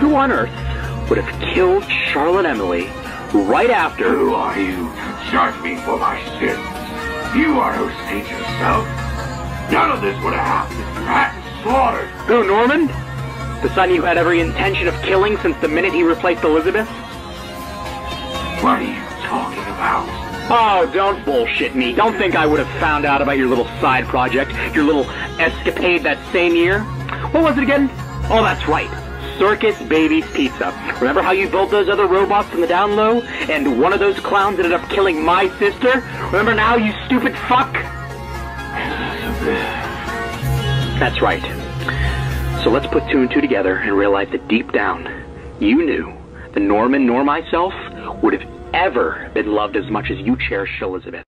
Who on earth would have killed Charlotte Emily right after... Who are you to judge me for my sins? You are who saved yourself. None of this would have happened if you hadn't slaughtered. Who, Norman? The son you had every intention of killing since the minute he replaced Elizabeth? What are you talking about? Oh, don't bullshit me. Don't think I would have found out about your little side project, your little escapade that same year. What was it again? Oh, that's right. Circus Baby's Pizza. Remember how you built those other robots in the down low? And one of those clowns ended up killing my sister? Remember now, you stupid fuck? That's right. So let's put two and two together and realize that deep down, you knew the Norman nor myself would have ever been loved as much as you cherished Elizabeth.